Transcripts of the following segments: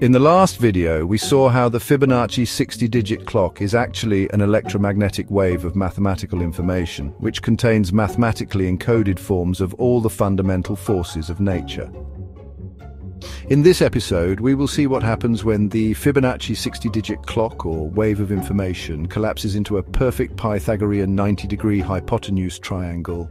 In the last video, we saw how the Fibonacci 60-digit clock is actually an electromagnetic wave of mathematical information, which contains mathematically encoded forms of all the fundamental forces of nature. In this episode, we will see what happens when the Fibonacci 60-digit clock, or wave of information, collapses into a perfect Pythagorean 90-degree hypotenuse triangle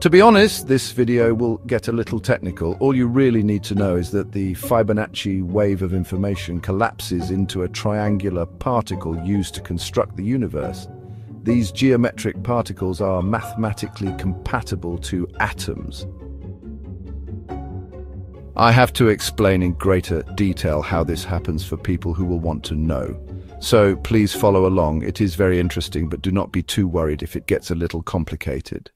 to be honest, this video will get a little technical. All you really need to know is that the Fibonacci wave of information collapses into a triangular particle used to construct the universe. These geometric particles are mathematically compatible to atoms. I have to explain in greater detail how this happens for people who will want to know. So please follow along. It is very interesting, but do not be too worried if it gets a little complicated.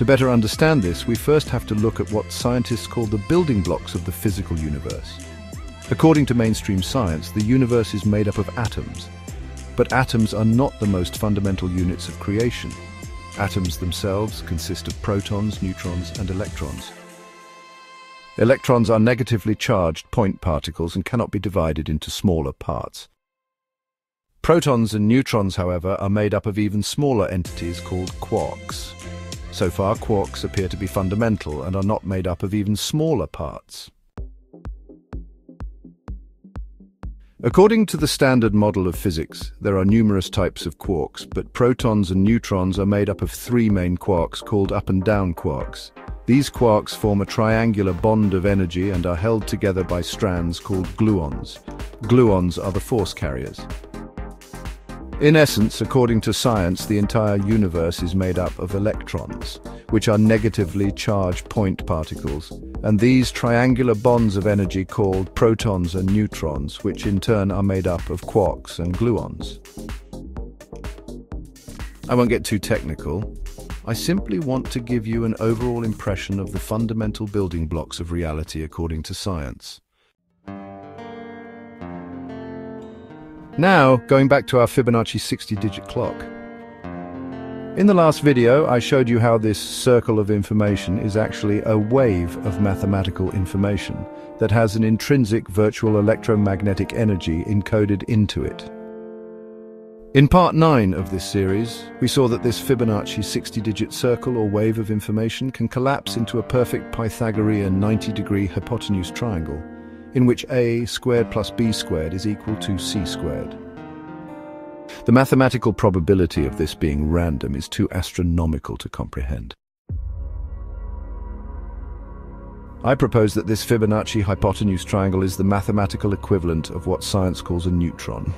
To better understand this, we first have to look at what scientists call the building blocks of the physical universe. According to mainstream science, the universe is made up of atoms. But atoms are not the most fundamental units of creation. Atoms themselves consist of protons, neutrons and electrons. Electrons are negatively charged point particles and cannot be divided into smaller parts. Protons and neutrons, however, are made up of even smaller entities called quarks. So far, quarks appear to be fundamental and are not made up of even smaller parts. According to the standard model of physics, there are numerous types of quarks, but protons and neutrons are made up of three main quarks called up and down quarks. These quarks form a triangular bond of energy and are held together by strands called gluons. Gluons are the force carriers. In essence, according to science, the entire universe is made up of electrons, which are negatively charged point particles, and these triangular bonds of energy called protons and neutrons, which in turn are made up of quarks and gluons. I won't get too technical. I simply want to give you an overall impression of the fundamental building blocks of reality according to science. Now, going back to our Fibonacci 60-digit clock. In the last video, I showed you how this circle of information is actually a wave of mathematical information that has an intrinsic virtual electromagnetic energy encoded into it. In part 9 of this series, we saw that this Fibonacci 60-digit circle or wave of information can collapse into a perfect Pythagorean 90-degree hypotenuse triangle in which a squared plus b squared is equal to c squared. The mathematical probability of this being random is too astronomical to comprehend. I propose that this Fibonacci hypotenuse triangle is the mathematical equivalent of what science calls a neutron.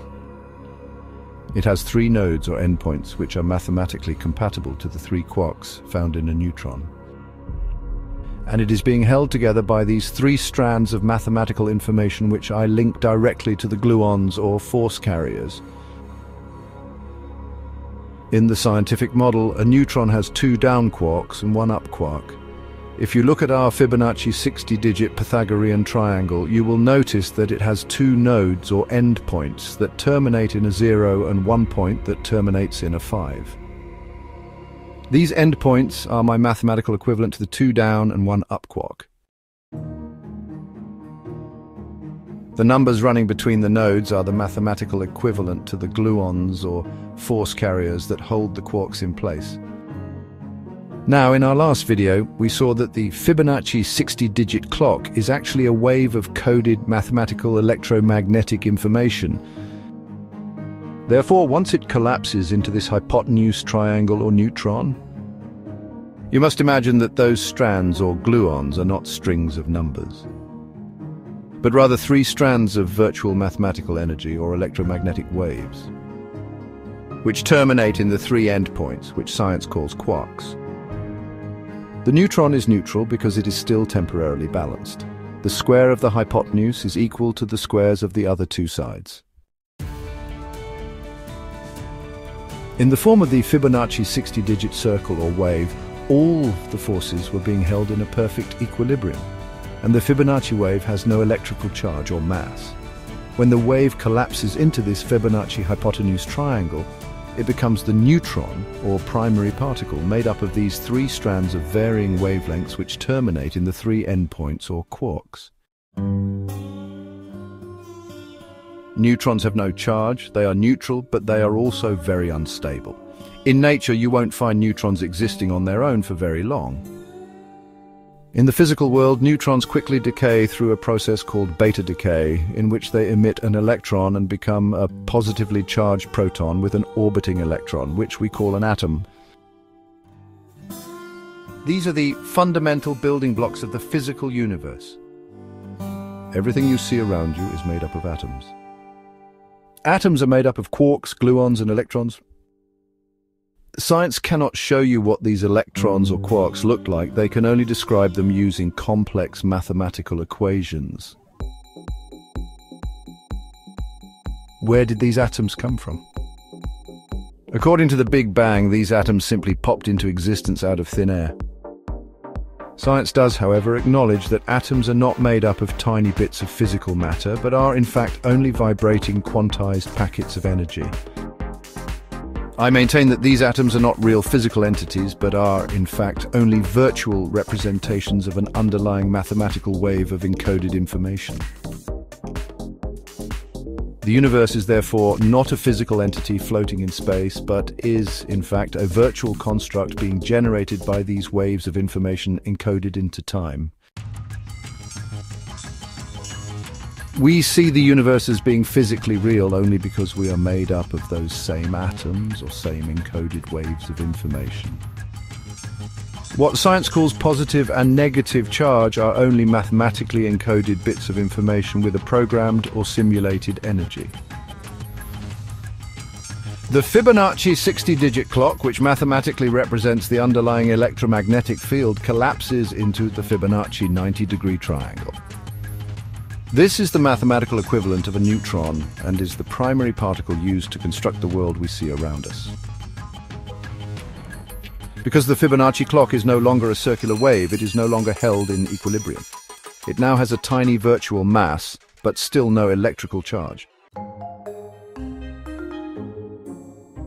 It has three nodes or endpoints which are mathematically compatible to the three quarks found in a neutron and it is being held together by these three strands of mathematical information which I link directly to the gluons or force carriers. In the scientific model, a neutron has two down quarks and one up quark. If you look at our Fibonacci 60-digit Pythagorean triangle, you will notice that it has two nodes or endpoints that terminate in a zero and one point that terminates in a five. These endpoints are my mathematical equivalent to the two down and one up quark. The numbers running between the nodes are the mathematical equivalent to the gluons or force carriers that hold the quarks in place. Now, in our last video, we saw that the Fibonacci 60-digit clock is actually a wave of coded mathematical electromagnetic information Therefore, once it collapses into this hypotenuse triangle or neutron, you must imagine that those strands or gluons are not strings of numbers, but rather three strands of virtual mathematical energy or electromagnetic waves, which terminate in the three endpoints, which science calls quarks. The neutron is neutral because it is still temporarily balanced. The square of the hypotenuse is equal to the squares of the other two sides. In the form of the Fibonacci 60-digit circle or wave, all the forces were being held in a perfect equilibrium, and the Fibonacci wave has no electrical charge or mass. When the wave collapses into this Fibonacci hypotenuse triangle, it becomes the neutron, or primary particle, made up of these three strands of varying wavelengths which terminate in the three endpoints, or quarks. Neutrons have no charge, they are neutral, but they are also very unstable. In nature, you won't find neutrons existing on their own for very long. In the physical world, neutrons quickly decay through a process called beta decay, in which they emit an electron and become a positively charged proton with an orbiting electron, which we call an atom. These are the fundamental building blocks of the physical universe. Everything you see around you is made up of atoms. Atoms are made up of quarks, gluons and electrons. Science cannot show you what these electrons or quarks look like, they can only describe them using complex mathematical equations. Where did these atoms come from? According to the Big Bang, these atoms simply popped into existence out of thin air. Science does, however, acknowledge that atoms are not made up of tiny bits of physical matter, but are in fact only vibrating quantized packets of energy. I maintain that these atoms are not real physical entities, but are, in fact, only virtual representations of an underlying mathematical wave of encoded information. The universe is therefore not a physical entity floating in space, but is, in fact, a virtual construct being generated by these waves of information encoded into time. We see the universe as being physically real only because we are made up of those same atoms or same encoded waves of information. What science calls positive and negative charge are only mathematically encoded bits of information with a programmed or simulated energy. The Fibonacci 60-digit clock, which mathematically represents the underlying electromagnetic field, collapses into the Fibonacci 90-degree triangle. This is the mathematical equivalent of a neutron and is the primary particle used to construct the world we see around us. Because the Fibonacci clock is no longer a circular wave, it is no longer held in equilibrium. It now has a tiny virtual mass, but still no electrical charge.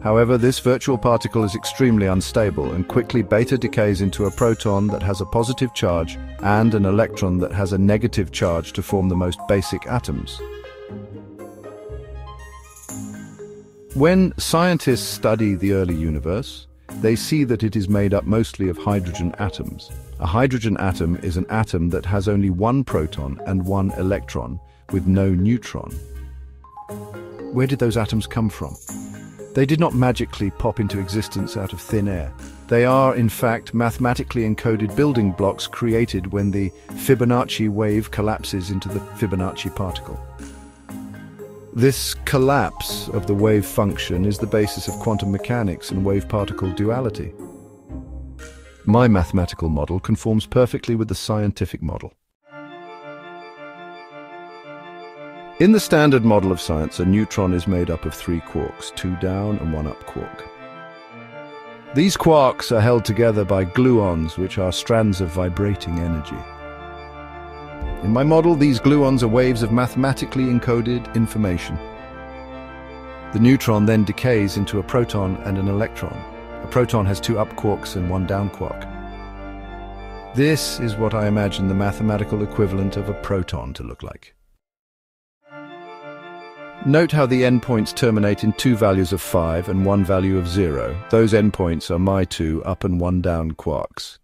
However, this virtual particle is extremely unstable and quickly beta decays into a proton that has a positive charge and an electron that has a negative charge to form the most basic atoms. When scientists study the early universe, they see that it is made up mostly of hydrogen atoms. A hydrogen atom is an atom that has only one proton and one electron, with no neutron. Where did those atoms come from? They did not magically pop into existence out of thin air. They are, in fact, mathematically encoded building blocks created when the Fibonacci wave collapses into the Fibonacci particle. This collapse of the wave function is the basis of quantum mechanics and wave-particle duality. My mathematical model conforms perfectly with the scientific model. In the standard model of science, a neutron is made up of three quarks, two down and one up quark. These quarks are held together by gluons, which are strands of vibrating energy. In my model, these gluons are waves of mathematically encoded information. The neutron then decays into a proton and an electron. A proton has two up quarks and one down quark. This is what I imagine the mathematical equivalent of a proton to look like. Note how the endpoints terminate in two values of 5 and one value of 0. Those endpoints are my two up and one down quarks.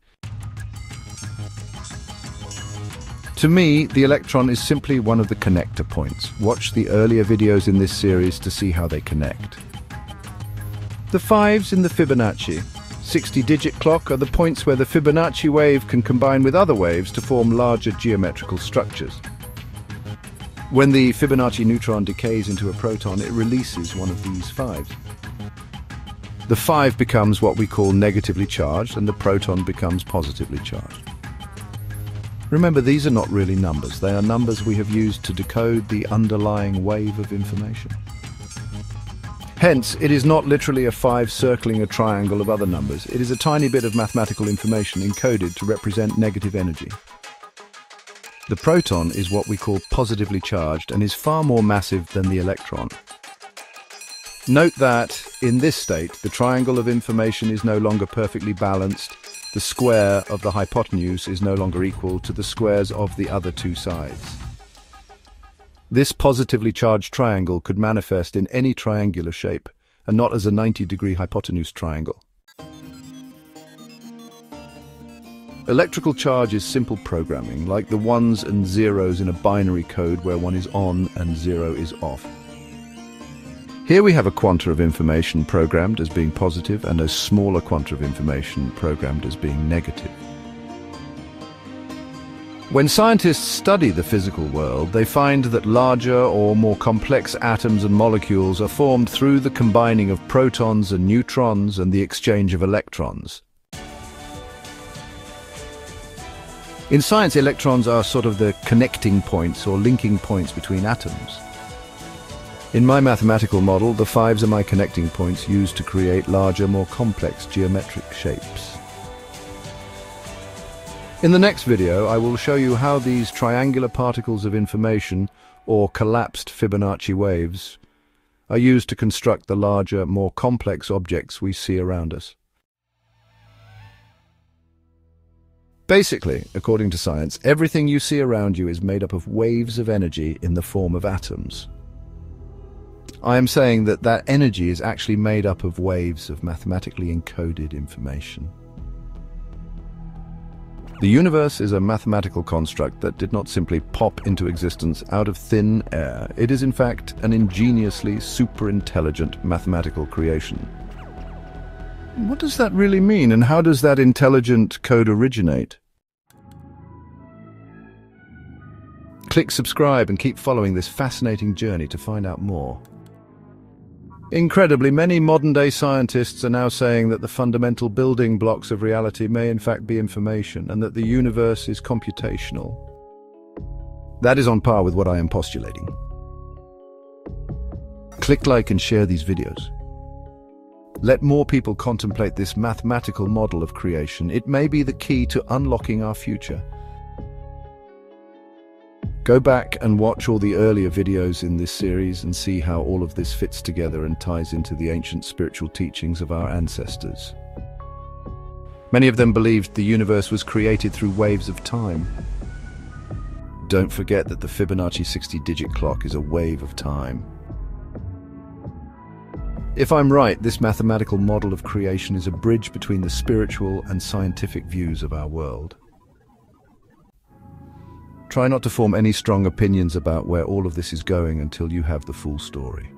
To me, the electron is simply one of the connector points. Watch the earlier videos in this series to see how they connect. The fives in the Fibonacci 60-digit clock are the points where the Fibonacci wave can combine with other waves to form larger geometrical structures. When the Fibonacci neutron decays into a proton, it releases one of these fives. The five becomes what we call negatively charged, and the proton becomes positively charged. Remember, these are not really numbers. They are numbers we have used to decode the underlying wave of information. Hence, it is not literally a five circling a triangle of other numbers. It is a tiny bit of mathematical information encoded to represent negative energy. The proton is what we call positively charged and is far more massive than the electron. Note that, in this state, the triangle of information is no longer perfectly balanced, the square of the hypotenuse is no longer equal to the squares of the other two sides. This positively charged triangle could manifest in any triangular shape, and not as a 90-degree hypotenuse triangle. Electrical charge is simple programming, like the ones and zeros in a binary code where one is on and zero is off. Here we have a quanta of information programmed as being positive and a smaller quanta of information programmed as being negative. When scientists study the physical world, they find that larger or more complex atoms and molecules are formed through the combining of protons and neutrons and the exchange of electrons. In science, electrons are sort of the connecting points or linking points between atoms. In my mathematical model, the fives are my connecting points used to create larger, more complex geometric shapes. In the next video, I will show you how these triangular particles of information, or collapsed Fibonacci waves, are used to construct the larger, more complex objects we see around us. Basically, according to science, everything you see around you is made up of waves of energy in the form of atoms. I am saying that that energy is actually made up of waves of mathematically encoded information. The universe is a mathematical construct that did not simply pop into existence out of thin air. It is in fact an ingeniously super-intelligent mathematical creation. What does that really mean and how does that intelligent code originate? Click subscribe and keep following this fascinating journey to find out more. Incredibly, many modern-day scientists are now saying that the fundamental building blocks of reality may in fact be information and that the universe is computational. That is on par with what I am postulating. Click like and share these videos. Let more people contemplate this mathematical model of creation. It may be the key to unlocking our future. Go back and watch all the earlier videos in this series and see how all of this fits together and ties into the ancient spiritual teachings of our ancestors. Many of them believed the universe was created through waves of time. Don't forget that the Fibonacci 60-digit clock is a wave of time. If I'm right, this mathematical model of creation is a bridge between the spiritual and scientific views of our world. Try not to form any strong opinions about where all of this is going until you have the full story.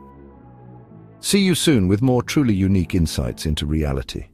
See you soon with more truly unique insights into reality.